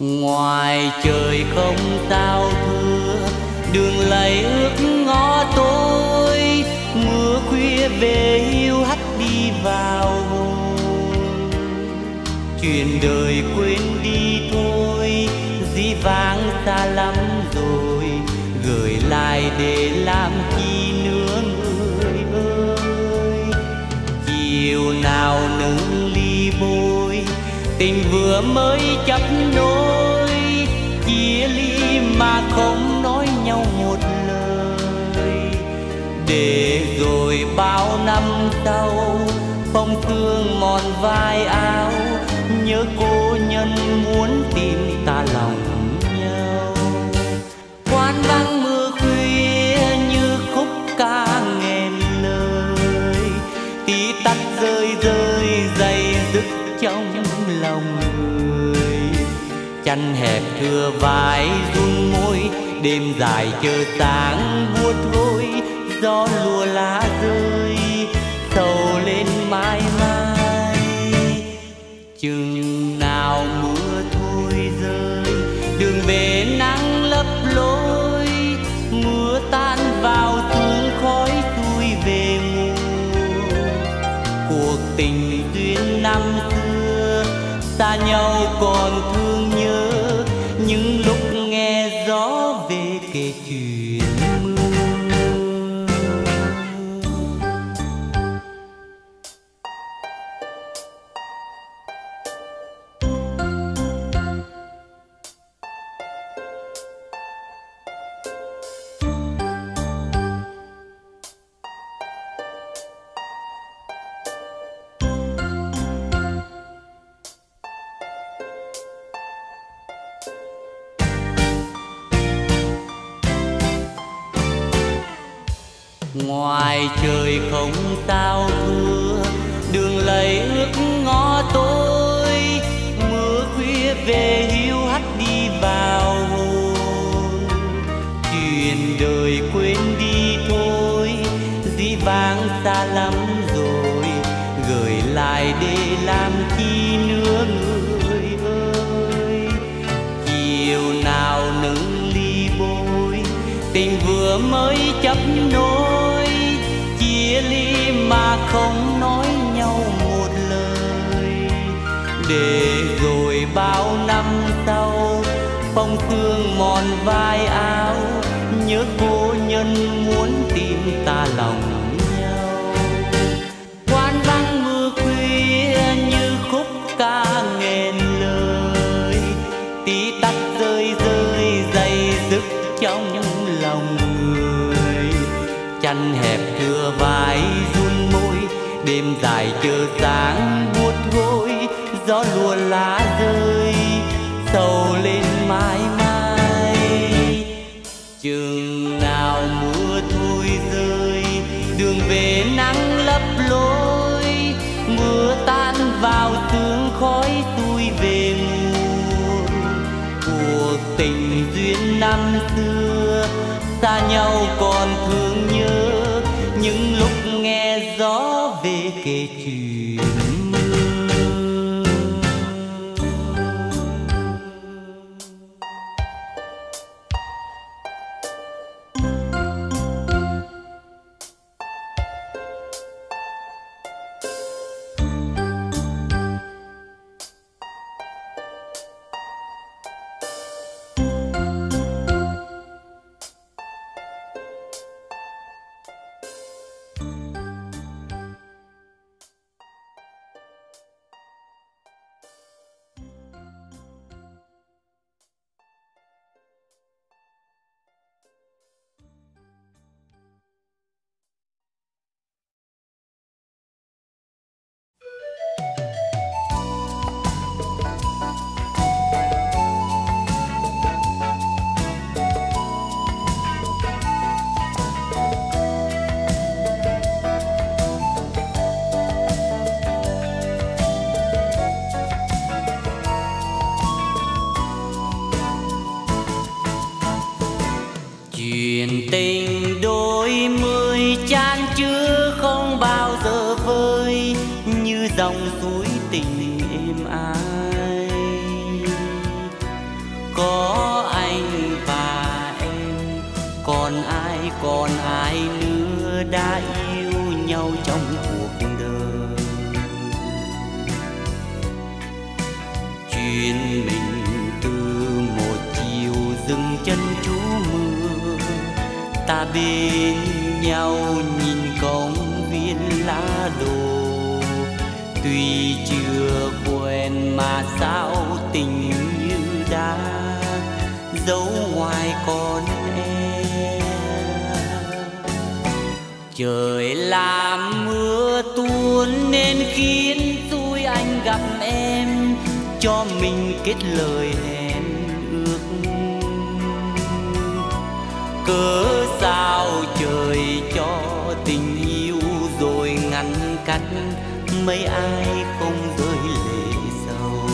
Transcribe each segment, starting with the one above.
ngoài trời không sao thưa, đường lầy ước ngõ tôi. Mưa khuya về hiu hắt đi vào chuyện đời quên đi thôi, dĩ vãng xa lắm rồi. Gửi lại để làm chi nữa người ơi. Chiều nào nâng ly bôi tình vừa mới chấp nối mà không nói nhau một lời. Để rồi bao năm sau, phong thương mòn vai áo, nhớ cô nhân muốn tìm ta lòng nhau. Quan vắng mưa khuya như khúc ca nghẹn lời, tí tắt rơi rơi dày dứt trong lòng người. Chăn hẹp thưa vai run đêm dài chờ sáng buốt vội gió lùa lá rơi, sầu lên mãi mãi. Chừng ngoài trời không sao về bên nhau nhìn công viên lá đồ tuy chưa quen mà sao tình như đã giấu ngoài con em. Trời làm mưa tuôn nên khiến tôi anh gặp em, cho mình kết lời hẹn ước. Cớ sao trời cho tình yêu rồi ngăn cách, mấy ai không rơi lệ sâu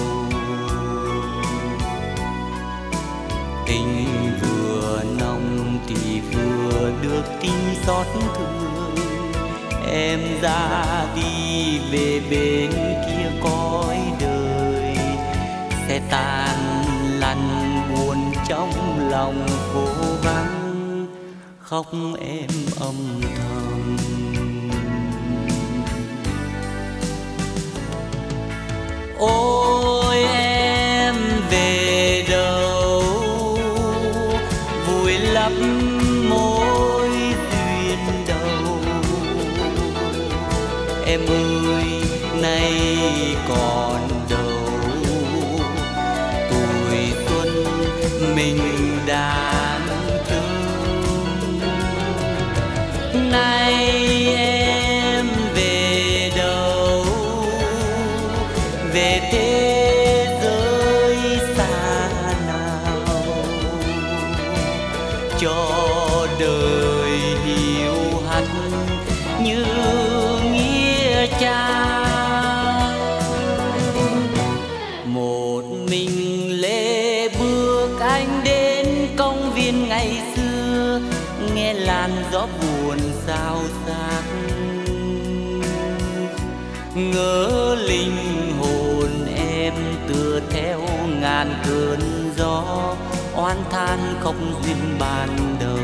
tình vừa nồng thì vừa được tin xót thương em ra đi về bên kia cõi đời, sẽ tan lăn buồn trong lòng phố khóc em âm thầm. Ôi em về đâu? Vui lắm mối duyên đầu. Em ơi, nay còn này. Oan than không duyên ban đầu.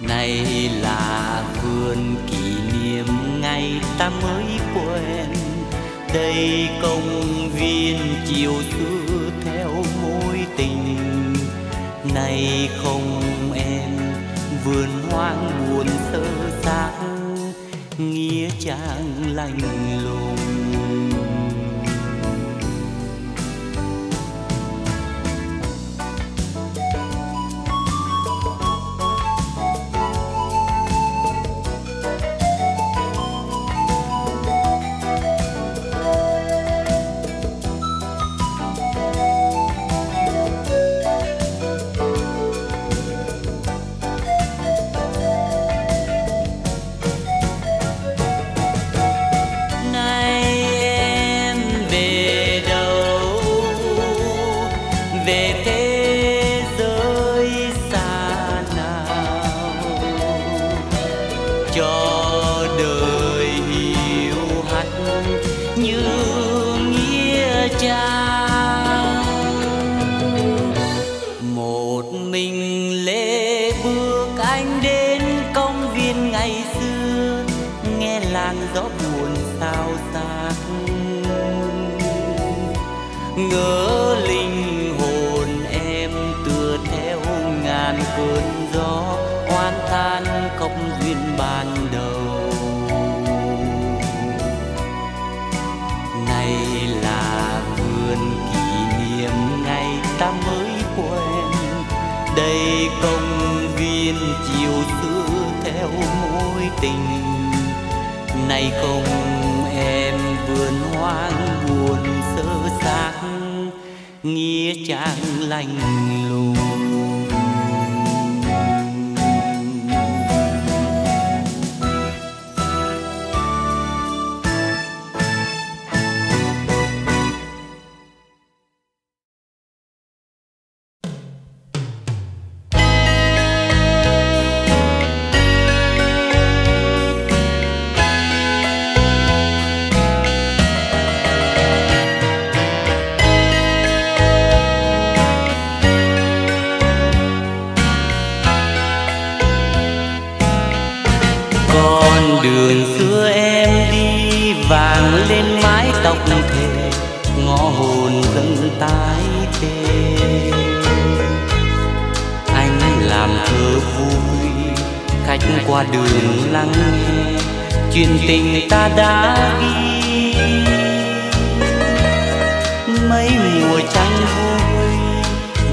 Này là vườn kỷ niệm ngày ta mới quen. Đây công viên chiều xưa theo mối tình. Này không em, vườn hoang buồn sơ xác. Nghĩa trang lạnh lùng.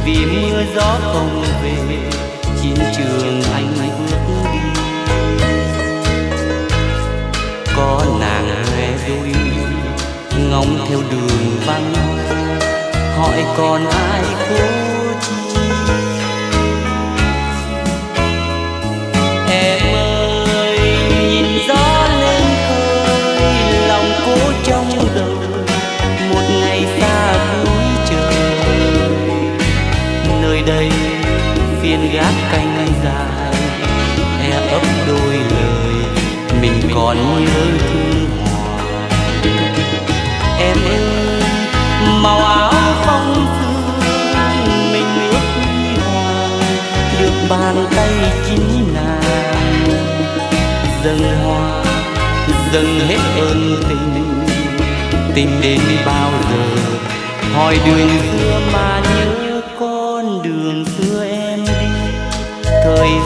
Vì mưa gió không về, chiến trường anh bước đi. Có nàng hè đôi ngóng theo đường vắng, hỏi còn ai cũng phiên gác canh dài e ấp đôi lời mình còn nhớ thương hòa em ơi màu áo phong sương mình ước huy hoàng được bàn tay chính nàng. Dâng hoa dâng hết ơn tình tình đến bao giờ hỏi đường xưa mà nhớ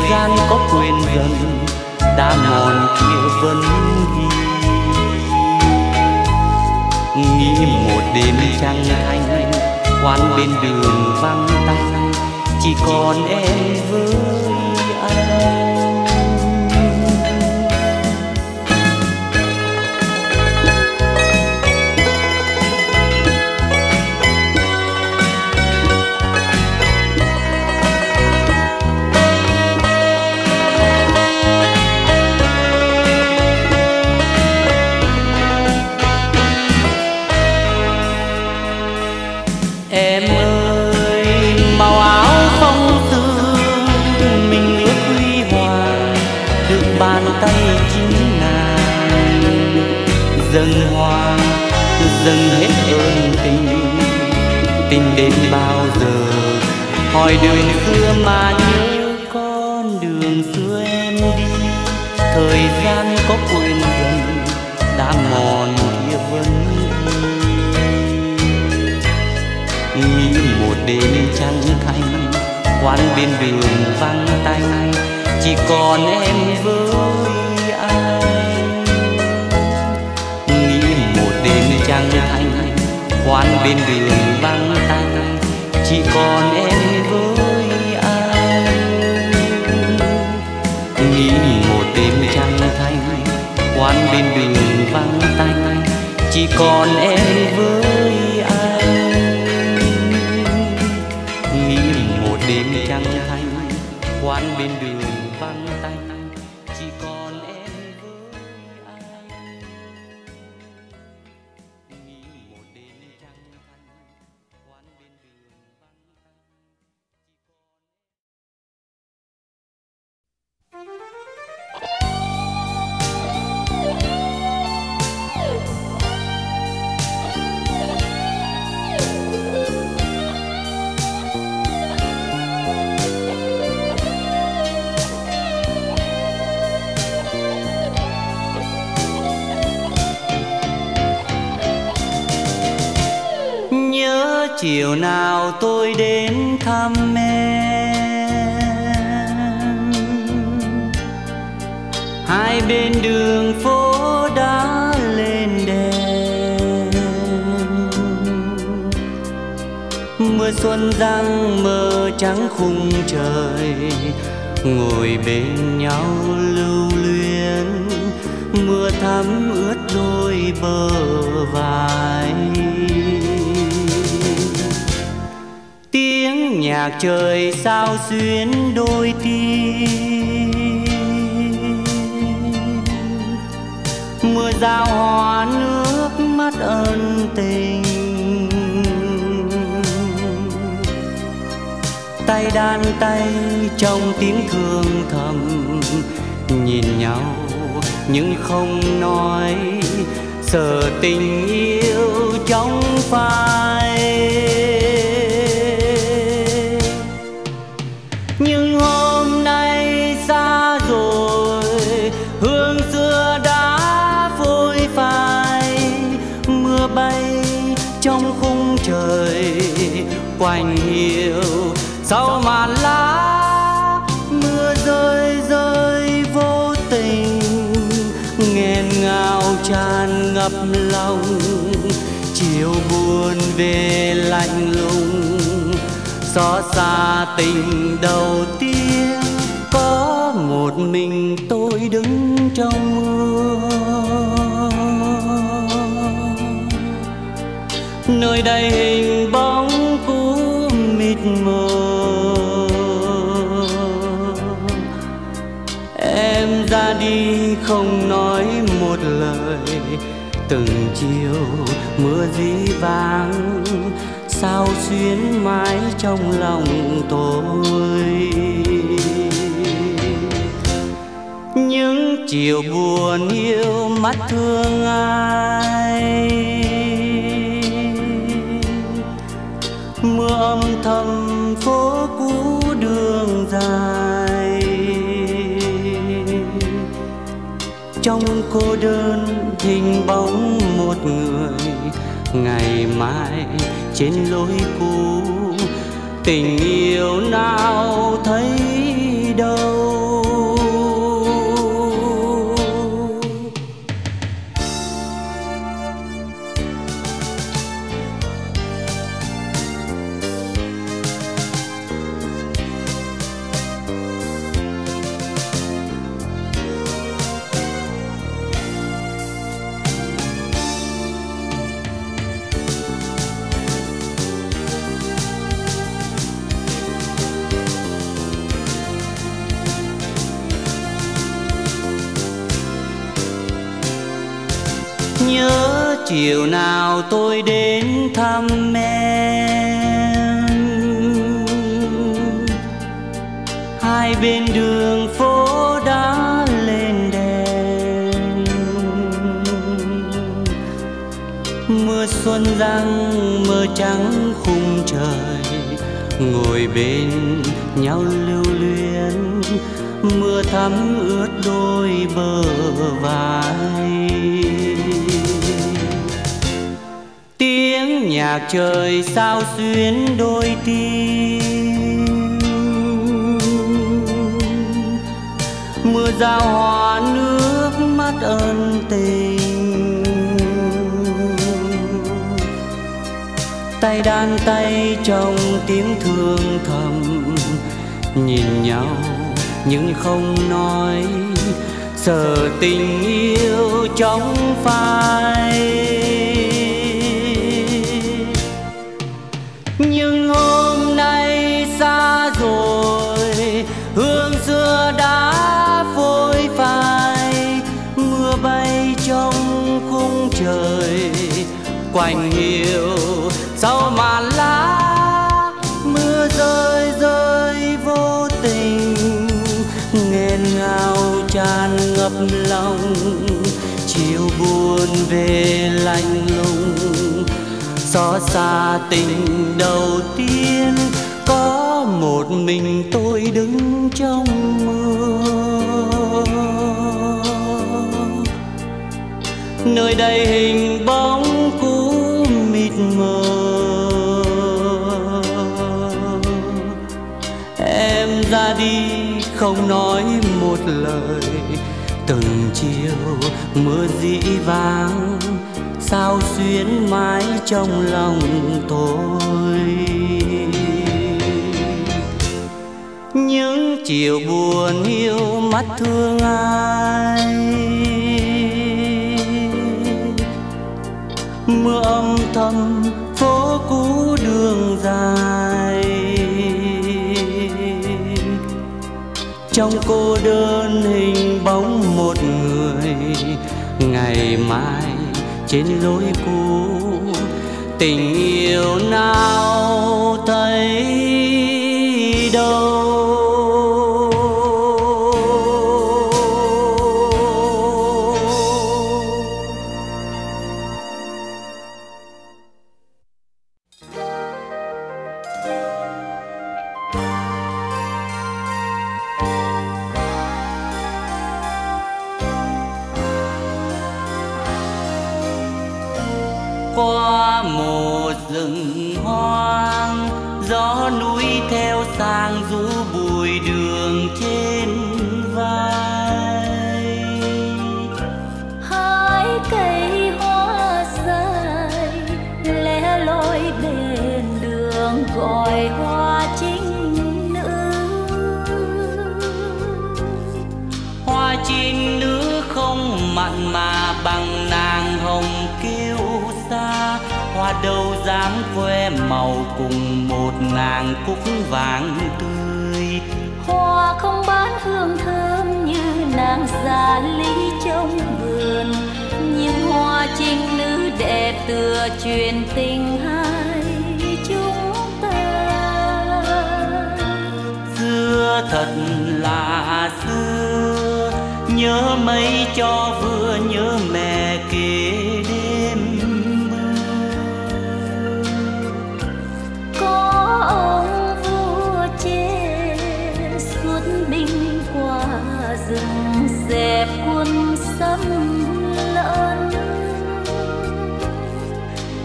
gian có quên dần đã mòn kia vẫn ghi. Nghĩ một đêm trăng thanh, quán bên đường vắng tanh, chỉ còn em với anh dâng hoa, dâng hết ơn tình. Tình đến bao giờ, hỏi đường xưa mà nhớ con đường xưa em đi. Thời gian có quên dần, đã mòn kia vẫn nghĩ một đêm trăng thanh, quán bên đường vắng tanh. Chỉ còn em với bên đường vắng tanh, chỉ còn em với anh nghĩ một đêm trăng thanh quán bên đường vắng tanh, chỉ còn em với nhìn nhau, nhưng không nói sợ tình yêu trong phai. Nhưng hôm nay xa rồi, hương xưa đã phôi phai. Mưa bay trong khung trời, quanh hiu, sau màn lá lòng chiều buồn về lạnh lùng. Xót xa tình đầu tiên, có một mình tôi đứng trong mưa. Nơi đây hình bóng cũ mịt mờ. Em ra đi không nói chiều, mưa dĩ vàng sao xuyến mãi trong lòng tôi. Những chiều buồn yêu mắt thương ai? Mưa âm thầm phố cũ đường dài trong cô đơn hình bóng một người. Ngày mai trên lối cũ, tình yêu nào thấy đâu? Nhớ chiều nào tôi đến thăm em. Hai bên đường phố đã lên đèn. Mưa xuân răng mưa trắng khung trời, ngồi bên nhau lưu luyến. Mưa thấm ướt đôi bờ vai. Nhạc trời sao xuyến đôi tim? Mưa giao hòa nước mắt ân tình. Tay đan tay trong tiếng thương thầm, nhìn nhau nhưng không nói sợ tình yêu trong phai. Trời. Quanh hiu sau màn lá mưa rơi rơi vô tình. Nghẹn ngào tràn ngập lòng, chiều buồn về lạnh lùng. Xót xa tình đầu tiên, có một mình tôi đứng trong mưa nơi đây hình bóng cũ mịt mờ. Em ra đi không nói một lời. Từng chiều mưa dĩ vang, sao xuyến mãi trong lòng tôi? Những chiều buồn yêu mắt thương ai? Thầm phố cũ đường dài. Trong cô đơn hình bóng một người, ngày mai trên lối cũ, tình yêu nào? Cùng một nàng cúc vàng tươi. Hoa không bán hương thơm như nàng già lý trong vườn. Nhưng hoa trinh nữ đẹp tựa truyền tình hai chúng ta. Xưa thật là xưa nhớ mấy cho vừa nhớ mẹ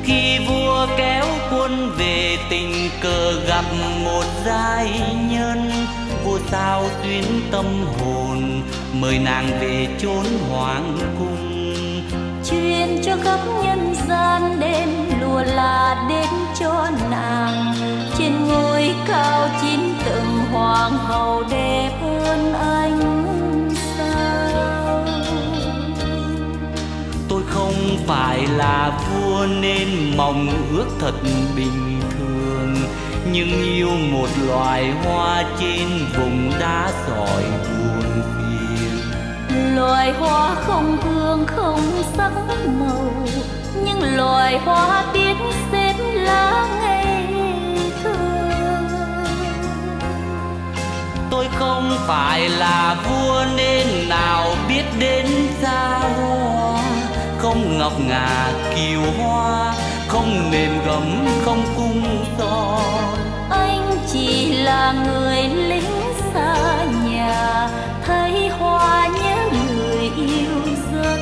khi vua kéo quân về tình cờ gặp một giai nhân, vua sao tuyến tâm hồn, mời nàng về chốn hoàng cung. Truyền cho khắp nhân gian đêm lùa là đến cho nàng. Trên ngôi cao chín tầng hoàng hậu đẹp hơn anh. Không phải là vua nên mong ước thật bình thường. Nhưng yêu một loài hoa trên vùng đá sỏi buồn phiền. Loài hoa không hương không sắc màu nhưng loài hoa biết xếp lá ngày tôi không phải là vua nên nào biết đến xa hoa không ngọc ngà kiều hoa không mềm gấm không cung son anh chỉ là người lính xa nhà thấy hoa nhớ người yêu rất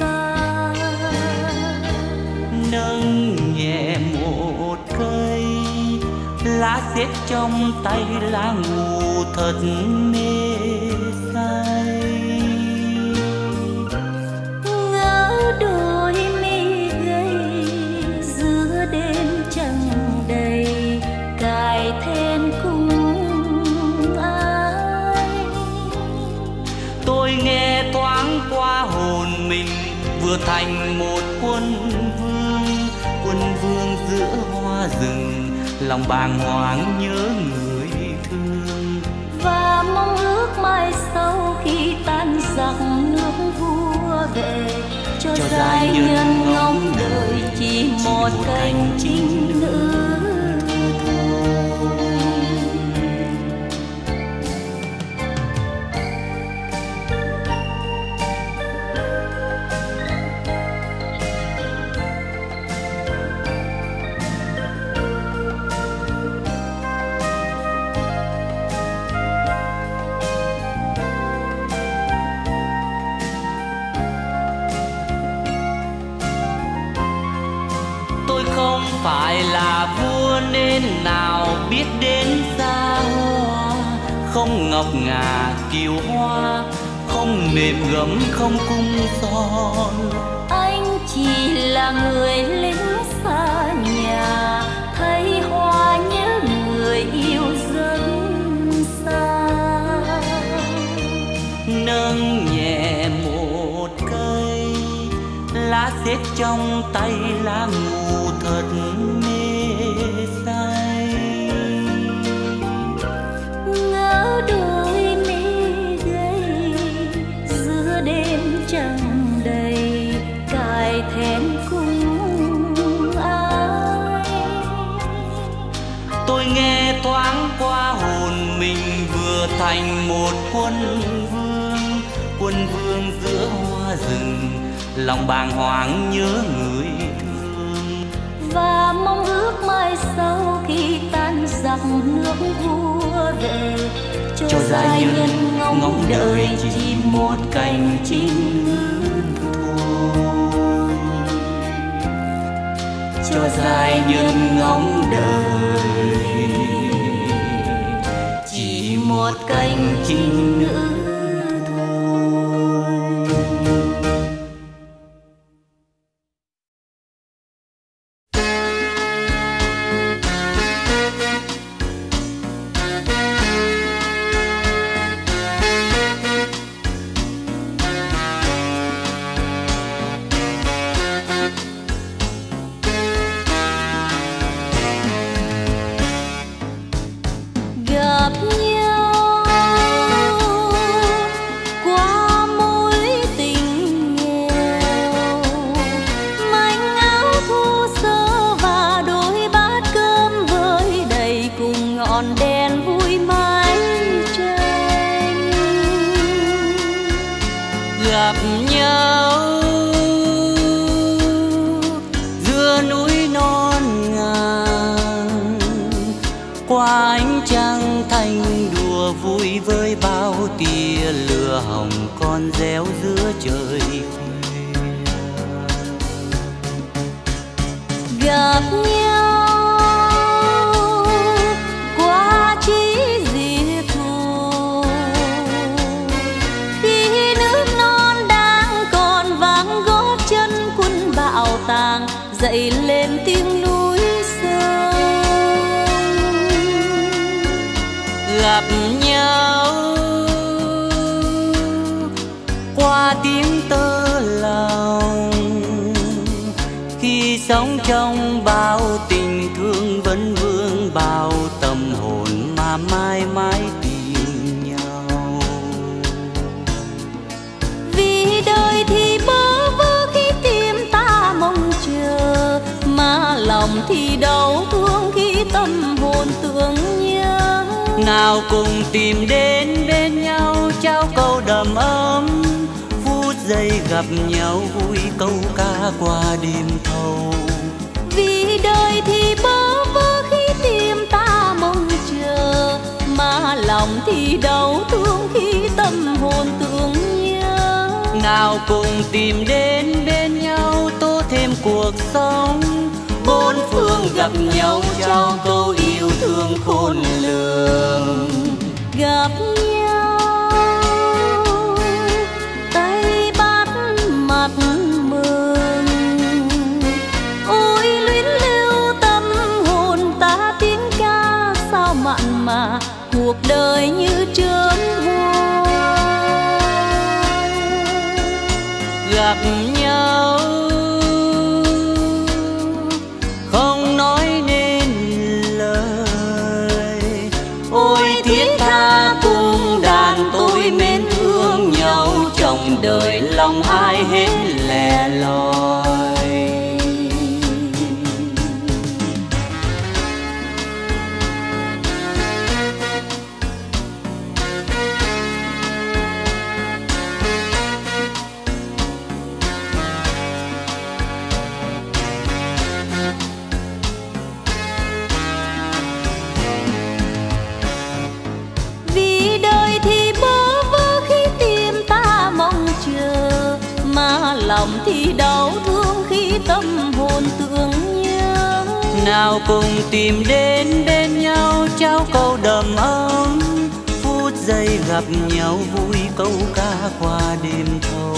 xa. Nâng nhẹ một cây lá xếp trong tay lá ngủ thật mê vừa thành một quân vương quân vương giữa hoa rừng lòng bàng hoàng nhớ người thương. Và mong ước mai sau khi tan giặc nước vua về cho, Cho giai nhân ngóng đời chỉ một trinh trinh nữ mềm gấm không cung son anh chỉ là người lính xa nhà thấy hoa nhớ người yêu rất xa. Nâng nhẹ một cây lá xếp trong tay lá quân vương quân vương giữa hoa rừng lòng bàng hoàng nhớ người thương. Và mong ước mai sau khi tan giặc nước vua về cho, cho giai nhân ngóng ngóng đời chỉ một cành cho cho dài nhân ngóng đời anh chị nữ cuộc đời như trớn hoa gặp nhau. Không nói nên lời. Ôi, thiết tha cung đàn tôi mến thương nhau. Trong đời lòng ai hết lẻ loi. Lòng thì đau thương khi tâm hồn tưởng nhớ. Nào cùng tìm đến bên nhau trao câu đầm ấm. Phút giây gặp nhau vui câu ca qua đêm thâu.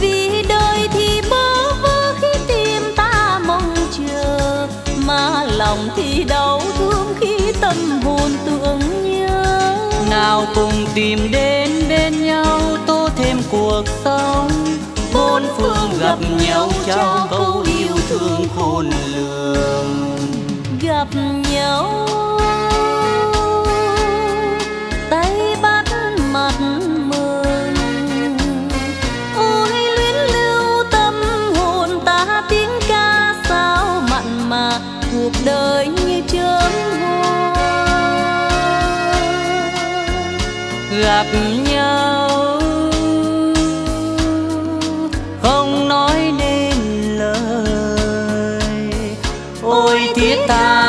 Vì đời thì bơ vơ khi tim ta mong chờ mà lòng thì đau thương khi tâm hồn tưởng nhớ. Nào cùng tìm đến bên nhau tô thêm cuộc sống phương gặp nhau trao câu yêu thương khôn lường. Gặp nhau, tay bắt mặt mừng. Ôi, luyến lưu tâm hồn ta tiếng ca sao mặn mà, cuộc đời như chớm hoa. Gặp nhau. Ta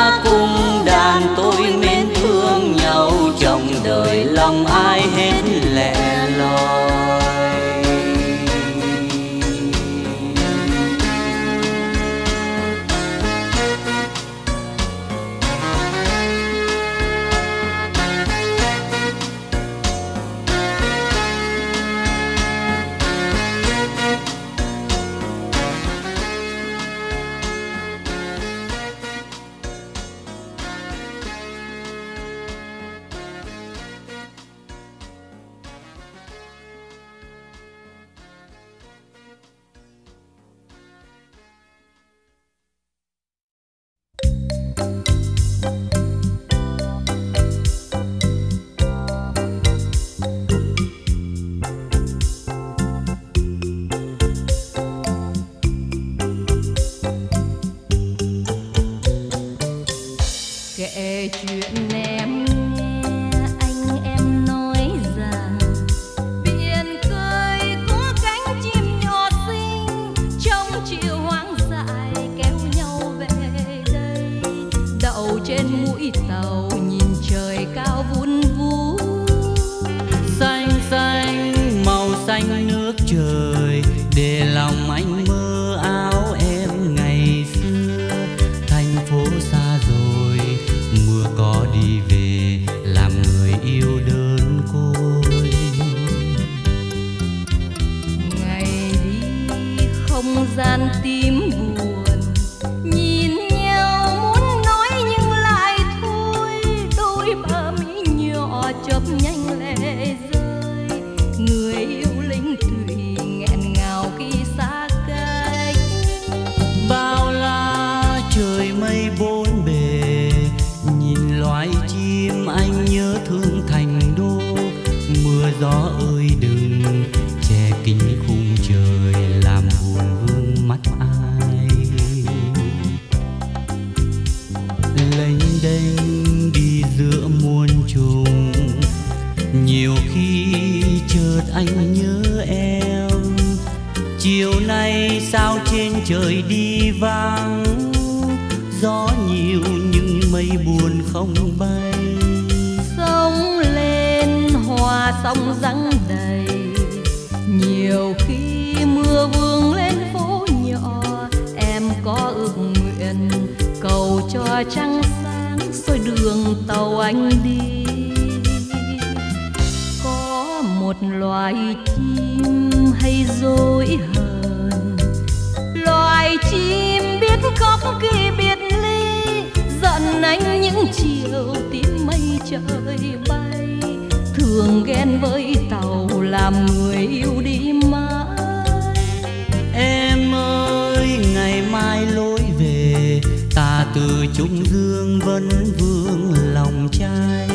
trời đi vang gió nhiều nhưng mây buồn không bay. Sông lên, hoa sông răng đầy. Nhiều khi mưa vương lên phố nhỏ, em có ước nguyện cầu cho trăng sáng soi đường tàu anh đi. Có một loài chim hay dối hờn loài chim biết khóc khi biệt ly. Giận anh những chiều tím mây trời bay. Thường ghen với tàu làm người yêu đi mãi. Em ơi, ngày mai lối về, ta từ trung dương vẫn vương lòng trai.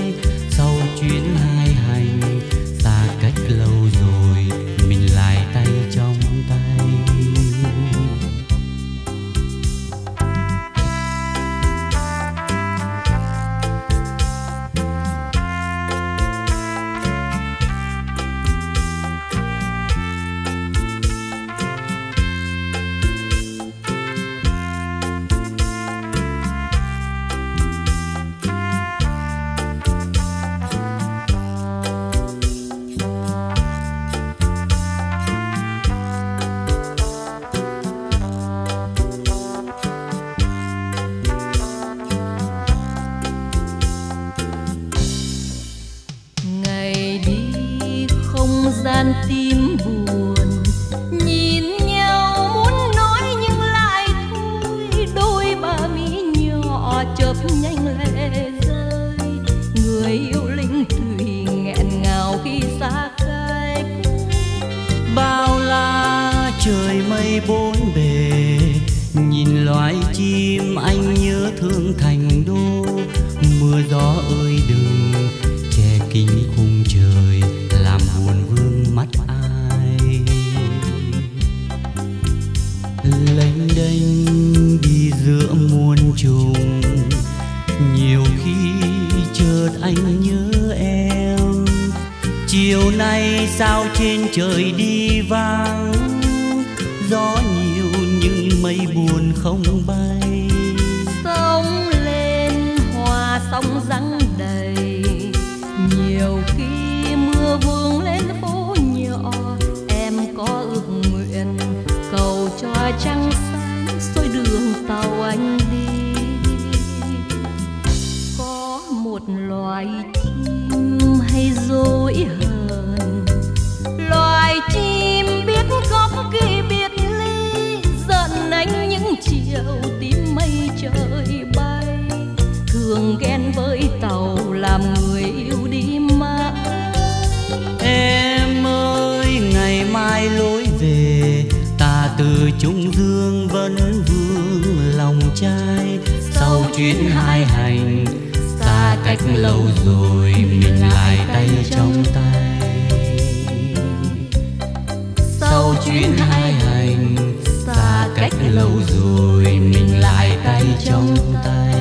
Lênh đi giữa muôn trùng. Nhiều khi chợt anh nhớ em. Chiều nay sao trên trời đi vắng? Gió nhiều nhưng mây buồn không bay. Sông lên hoa sóng răng đầy. Nhiều khi loài chim hay dối hờn. Loài chim biết góc khi biệt ly, giận anh những chiều tím mây trời bay. Thường ghen với tàu làm người yêu đi mãi em ơi, ngày mai lối về, ta từ trung dương vẫn vương lòng trai. Sau chuyến hai hành cách lâu rồi, mình lại tay trong tay. Sau chuyến hai hành, xa cách lâu rồi, mình lại tay trong tay.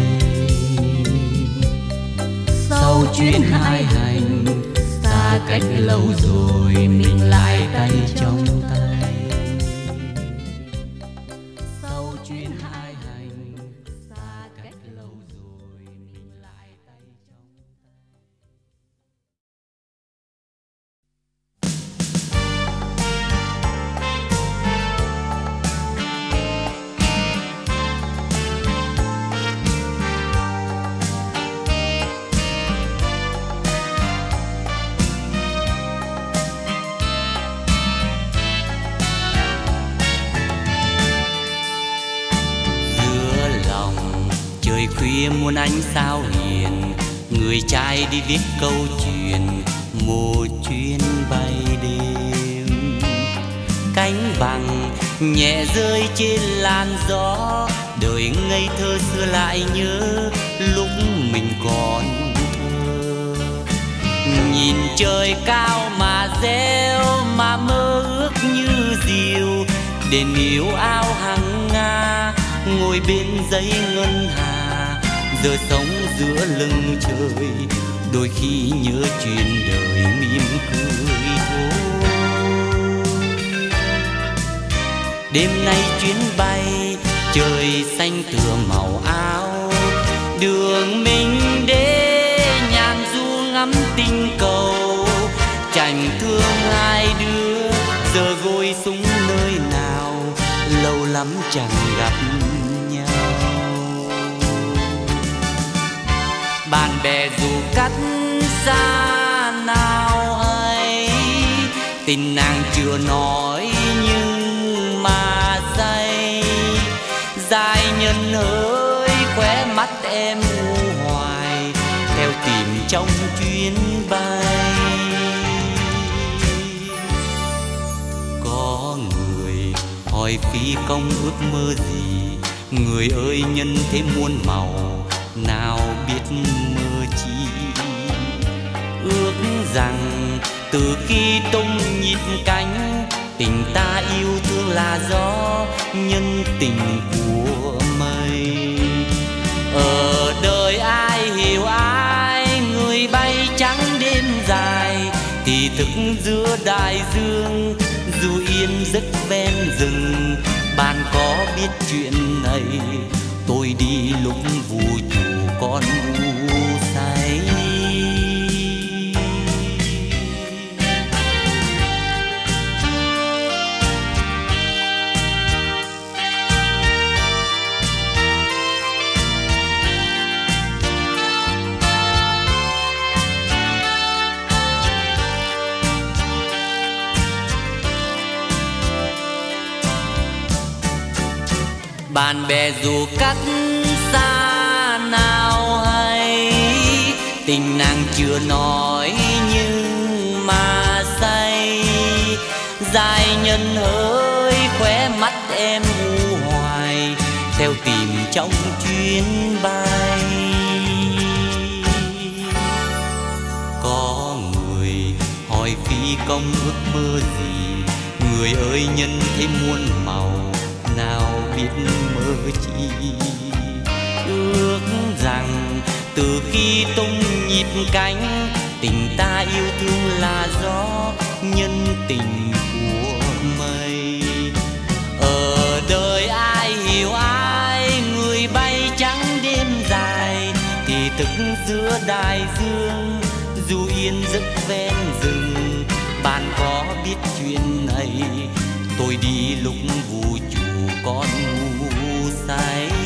Sau chuyến hai hành, xa cách lâu rồi, mình lại tay trong tay một chuyến bay đêm. Cánh bằng nhẹ rơi trên làn gió, đời ngây thơ xưa lại nhớ lúc mình còn thơ. Nhìn trời cao mà reo, mà mơ ước như diều, đền yêu ao hàng nga, ngồi bên giấy ngân hà, giờ sống giữa lưng trời đôi khi nhớ chuyện đời mỉm cười thôi. Đêm nay chuyến bay, trời xanh tựa màu áo. Đường mình đến nhàn du ngắm tinh cầu. Chành thương hai đứa, giờ gối súng nơi nào, lâu lắm chẳng gặp bạn bè dù cách xa nào ấy. Tình nàng chưa nói nhưng mà say. Dài nhân ơi, khóe mắt em u hoài. Theo tìm trong chuyến bay. Có người hỏi phi công ước mơ gì? Người ơi, nhân thế muôn màu, nào biết mơ chi. Ước rằng từ khi tung nhịp cánh, tình ta yêu thương là do nhân tình của mây. Ở đời ai hiểu ai, người bay trắng đêm dài, thì thức giữa đại dương, dù yên giấc ven rừng. Bạn có biết chuyện này, tôi đi lúc vui bạn bè dù cách xa nào hay, tình nàng chưa nói nhưng mà say. Dài nhân hỡi khóe mắt em u hoài, theo tìm trong chuyến bay. Có người hỏi phi công ước mơ gì, người ơi nhân thế muôn màu, nào biết mơ chi. Ước rằng từ khi tung nhịp cánh, tình ta yêu thương là do nhân tình của mây. Ở đời ai hiểu ai, người bay trắng đêm dài, thì thức giữa đại dương, dù yên giấc ven rừng, bạn có biết chuyện này, tôi đi lúc vũ con ngu say.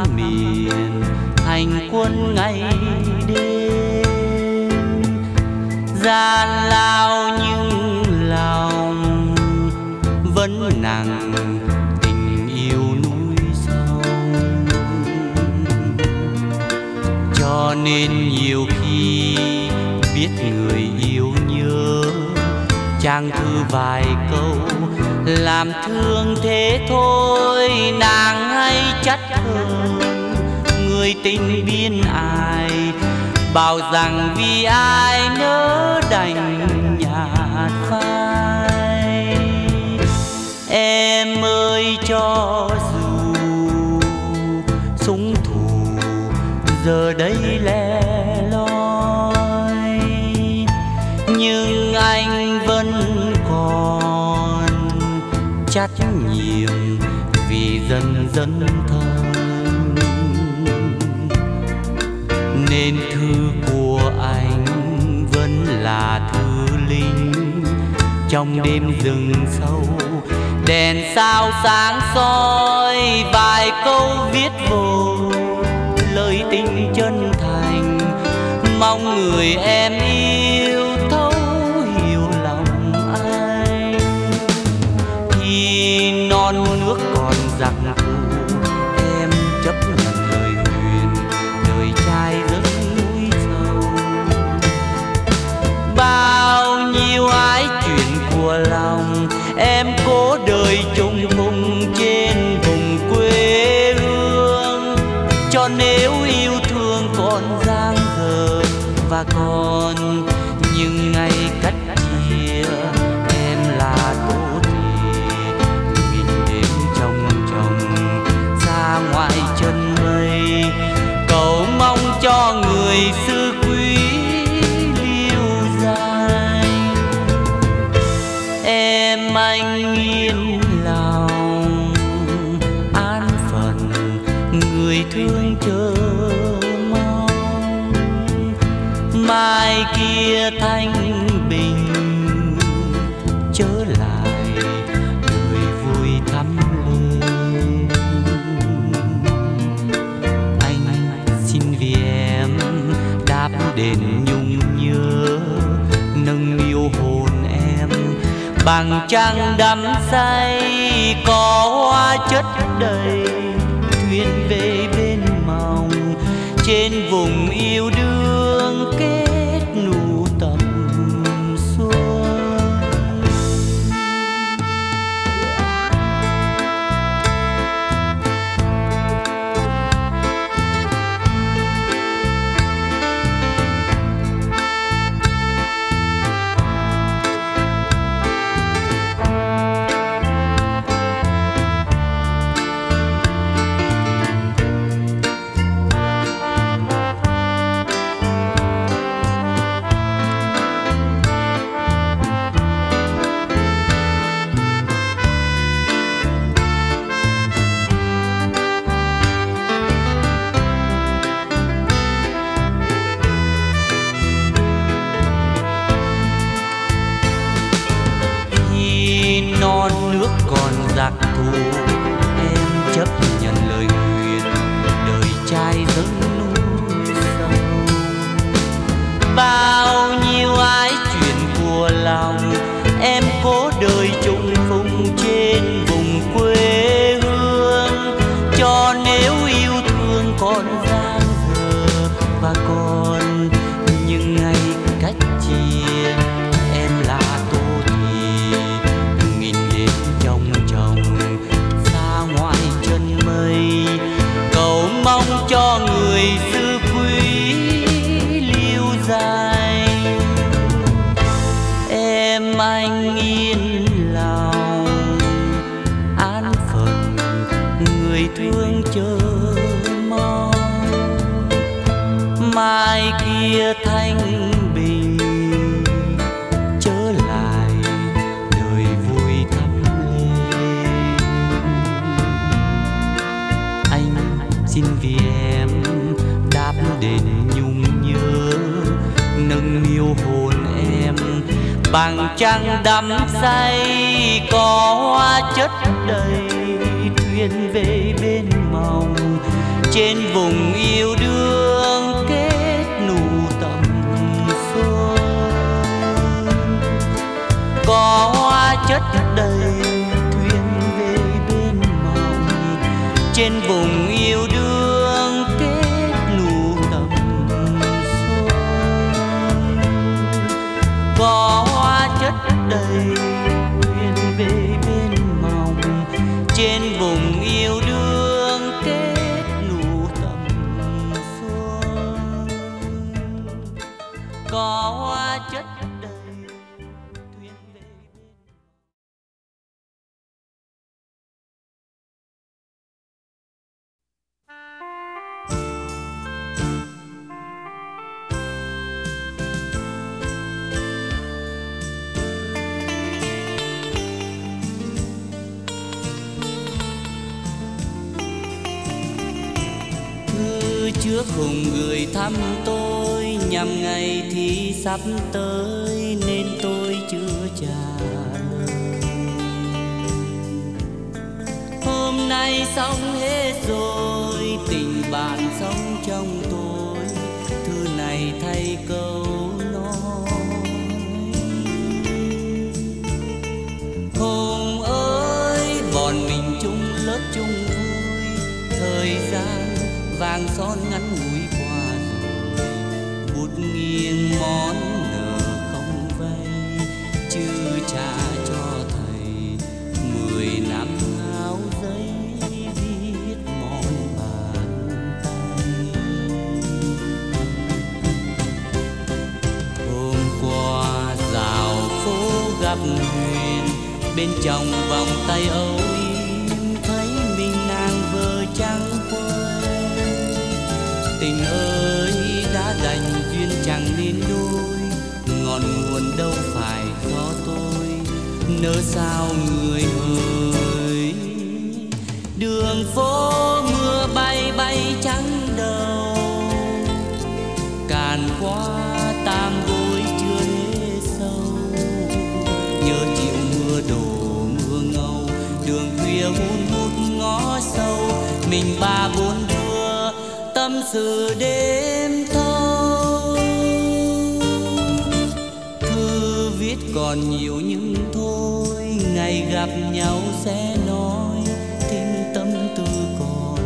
Vâng, vâng, vâng. miền hành quân ngày đêm. Gian lao nhưng lòng vẫn nặng, tình yêu núi sông cho nên nhiều khi biết người yêu nhớ, trang thư vài câu làm thương thế thôi, nàng hay chắc hơn người tình biên ai bảo rằng vì ai nỡ đành nhạt phai. Em ơi, cho dù súng thủ, giờ đây lẽ trách nhiệm vì dân dân thân. Nên thư của anh vẫn là thư linh trong đêm rừng sâu. Đèn sao sáng soi vài câu viết vô lời tình chân thành. Mong người em mai kia thanh bình. Trở lại người vui thắm lên. Anh xin vì em đáp đền nhung nhớ, nâng niu hồn em bằng trăng đắm say. Có hoa chất đầy thuyền về bên mòng trên vùng yêu đương trăng đắm say có hoa chất đầy thuyền về bên mòng. Trên vùng yêu đương kết nụ tầm xuân. Có hoa chất đầy thuyền về bên mòng. Trên vùng ai âu yếm Thấy mình nàng vợ chẳng quên Tình ơi, đã đành duyên chẳng nên đôi. Ngọn nguồn đâu phải do tôi. Nỡ sao người sự đêm thâu thư viết còn nhiều nhưng thôi, ngày gặp nhau sẽ nói thêm tâm tư còn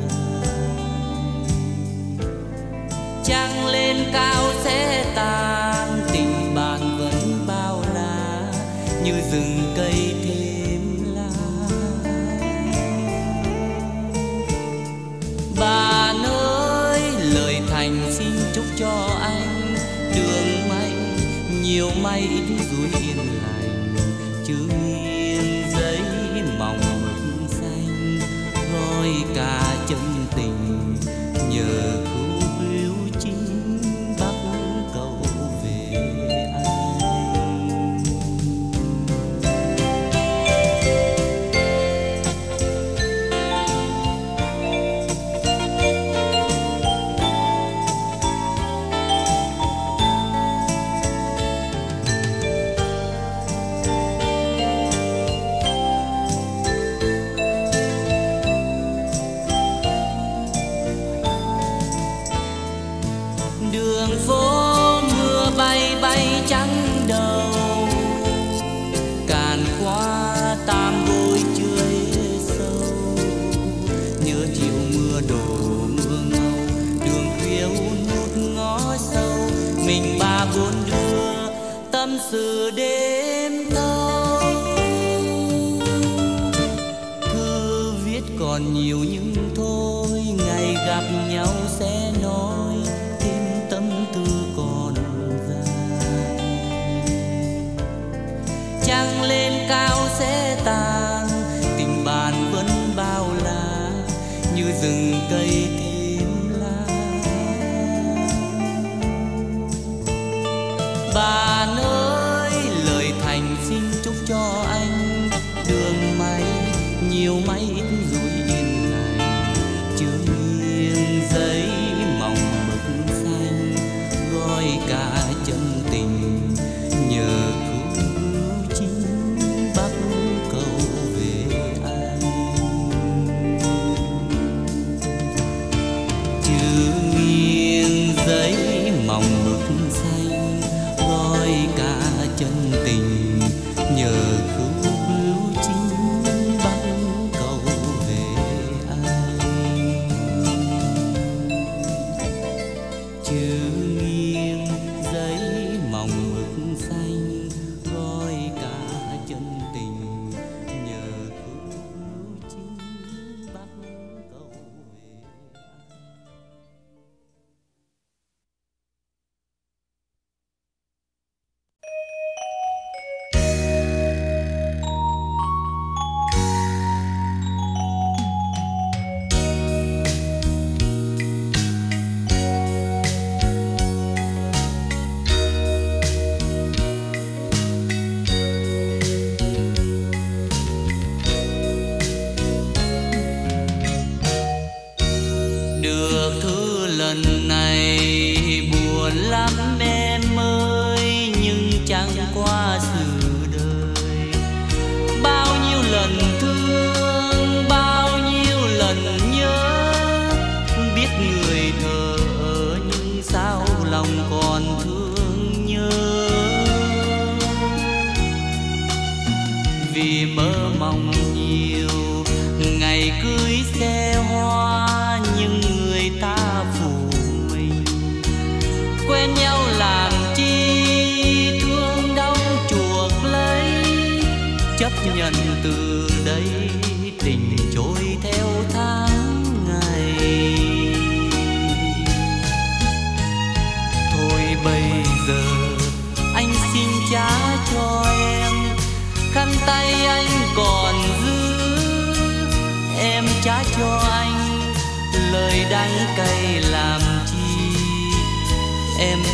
dài. Trăng lên cao sẽ tan, tình bạn vẫn bao la, như rừng cây càn quá tam bối chưa sâu. Nhớ chiều mưa đổ mưa ngâu, đường khuya hun hút ngõ sâu. Mình ba bốn đứa, tâm sự sẽ tàn tình bạn vẫn bao la như rừng cây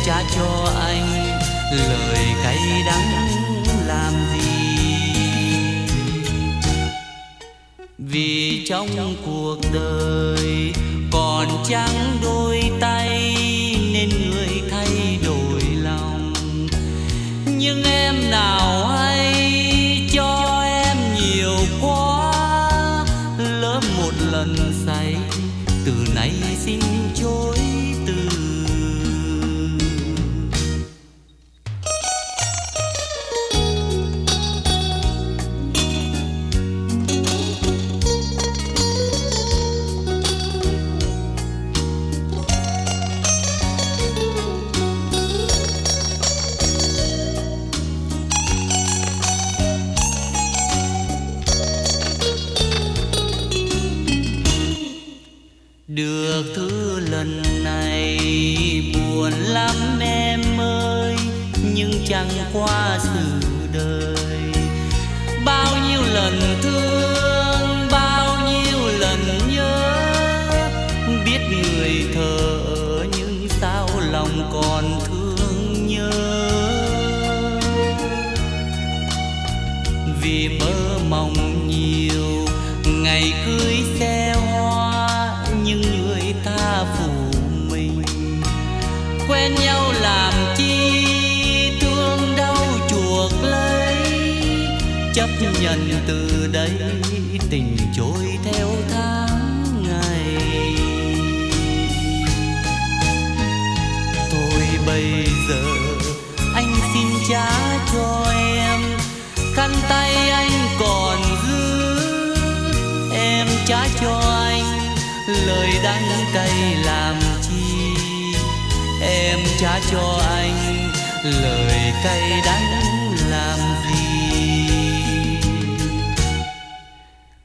trả cho anh lời cay đắng làm gì? Vì trong cuộc đời còn chẳng đôi tay nên người thay đổi lòng. Nhưng em nào còn thương nhớ. Vì mơ mộng nhiều, ngày cưới xe hoa, nhưng người ta phụ mình. Quen nhau làm chi, thương đau chuộc lấy. Chấp nhận từ đây, tình trôi theo tháng trả cho em. Khăn tay anh còn giữ, em trả cho anh. Lời đắng cay làm chi, em trả cho anh. Lời cay đắng làm gì?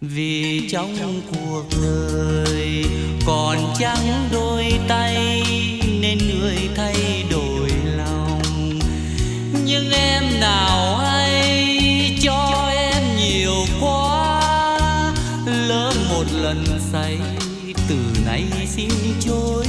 Vì trong cuộc đời còn chẳng đôi tay nào hay cho em nhiều quá. Lỡ một lần say từ nay xin trôi.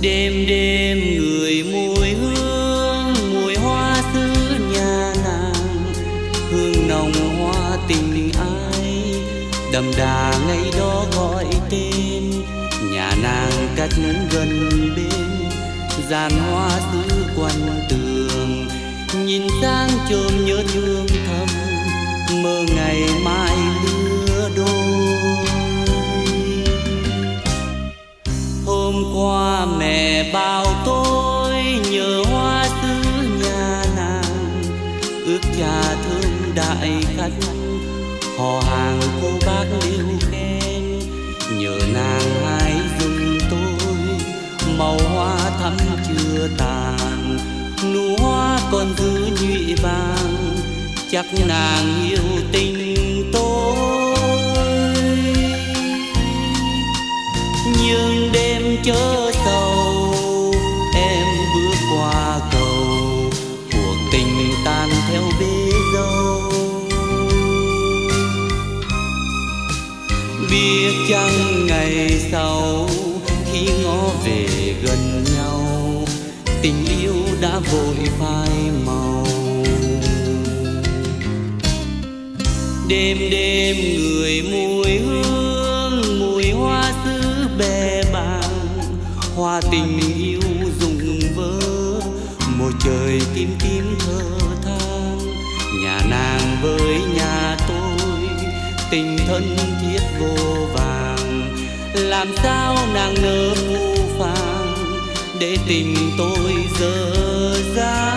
Đêm đêm người mùi hương, mùi hoa xứ nhà nàng. Hương nồng hoa tình ai, đậm đà ngày đó gọi tên. Nhà nàng cách gần bên, dàn hoa xứ quanh tường. Nhìn sang chôm nhớ thương thầm, mơ ngày mai qua mẹ bảo tôi nhớ hoa tứ nhà nàng. Ước cha thương đại khách họ hàng cô bác liêu khen. Nhờ nàng hãy dừng tôi, màu hoa thắm chưa tàn. Nụ hoa còn giữ nhụy vàng, chắc nàng yêu tình tôi. nhưng đêm chớ sầu, em bước qua cầu, cuộc tình tan theo bế dâu. Biết chăng ngày sau khi ngó về gần nhau, tình yêu đã vội phai màu. Đêm đêm người hoa tình yêu rụng vỡ một trời tim tim thơ than nhà nàng với nhà tôi, tình thân thiết vô vàng. Làm sao nàng nỡ phù phàng, để tình tôi dở dang?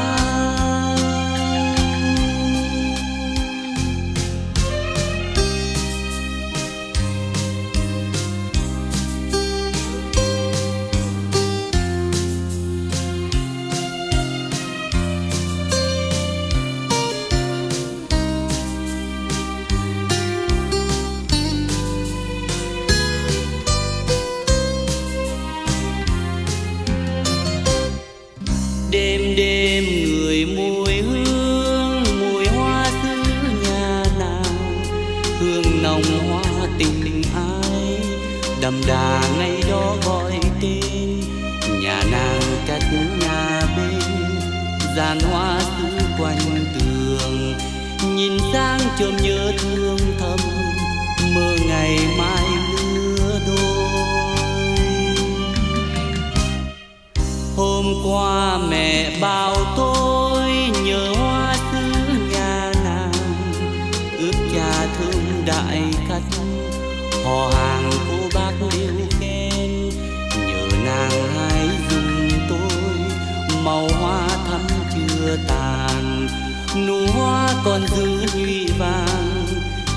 Chôm nhớ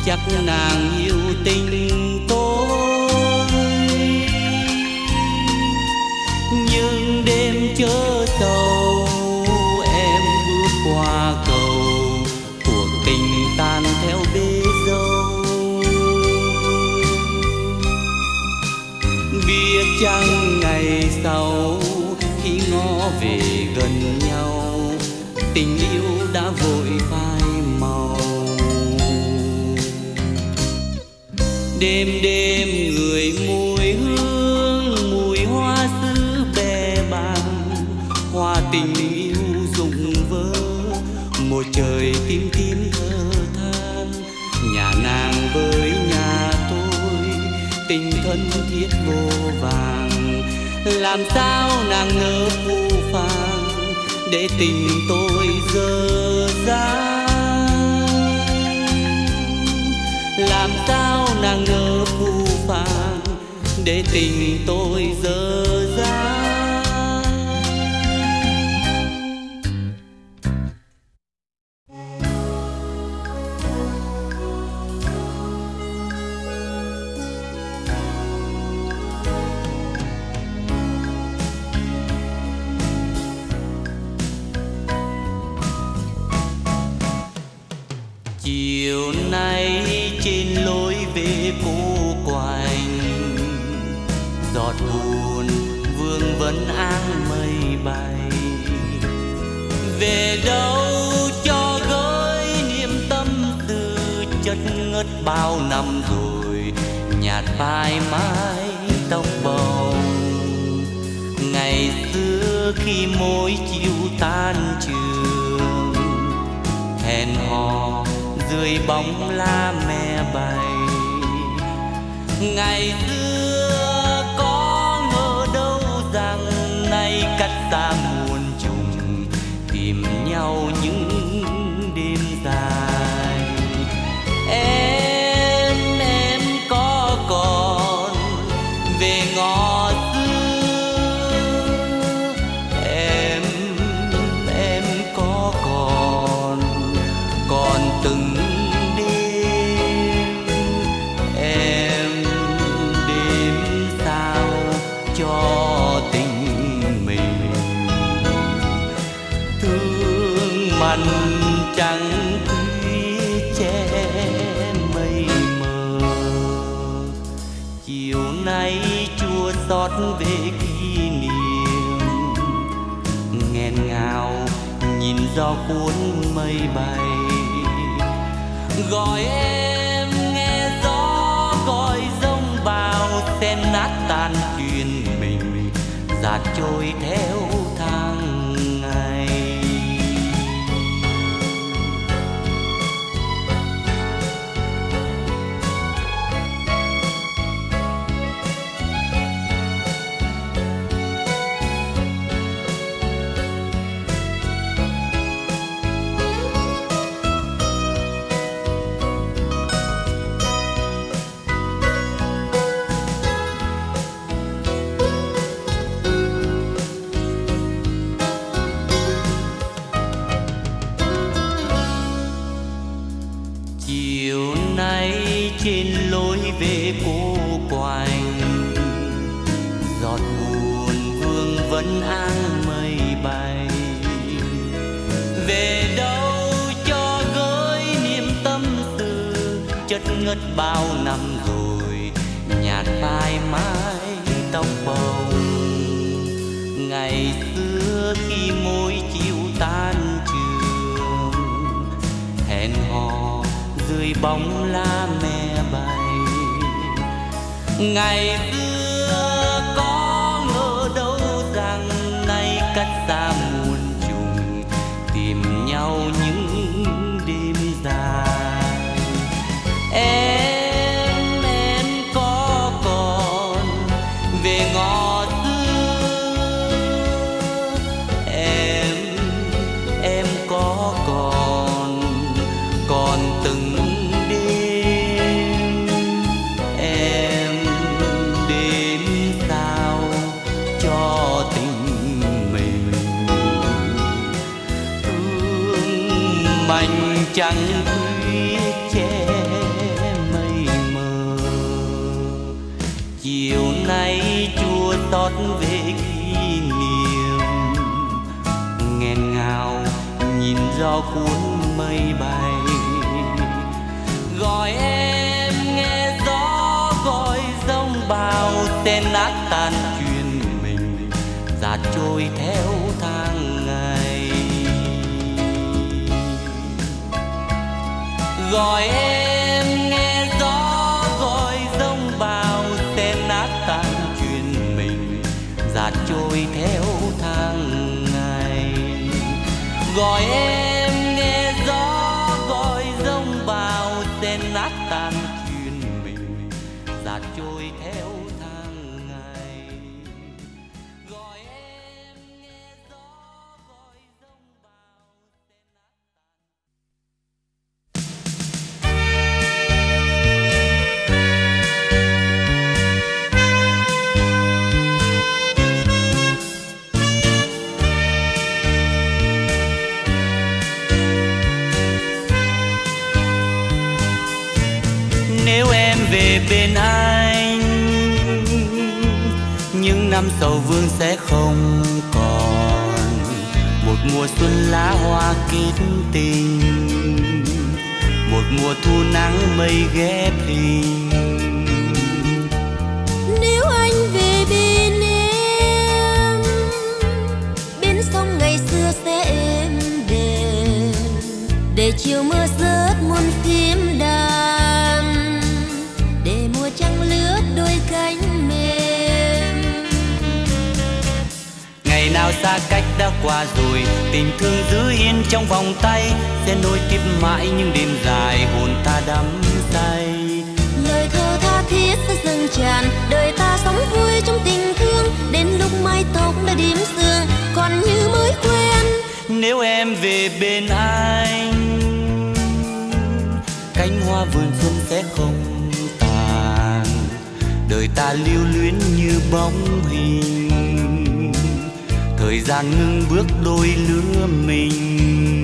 chắc nàng yêu tình tôi. Nhưng đêm chớ tàu làm sao nàng nỡ phù phàng để tình tôi dơ dang? Làm sao nàng nỡ phù phàng để tình tôi dơ năm rồi nhạt phai mái tóc bồng ngày xưa khi mỗi chiều tan trường, hẹn hò dưới bóng lá me bay ngày xưa có ngờ đâu rằng nay cách xa muôn trùng, tìm nhau gió cuốn mây bay. Gọi em nghe gió gọi rông bào sen nát tan chuyên mình. Giạt trôi theo trôi theo tháng ngày. Gọi em mùa xuân lá hoa kết tình. Một mùa thu nắng mây ghép hình nếu anh về bên em, bên sông ngày xưa sẽ êm đềm. Để chiều mưa rớt muôn xa cách đã qua rồi. Tình thương giữ yên trong vòng tay sẽ nối tiếp mãi những đêm dài hồn ta đắm say. Lời thơ tha thiết sẽ dâng tràn đời ta sống vui trong tình thương. Đến lúc mai tóc đã điểm sương còn như mới quen. Nếu em về bên anh cánh hoa vườn xuân sẽ không tàn. Đời ta lưu luyến như bóng hình thời gian ngưng bước đôi lứa mình.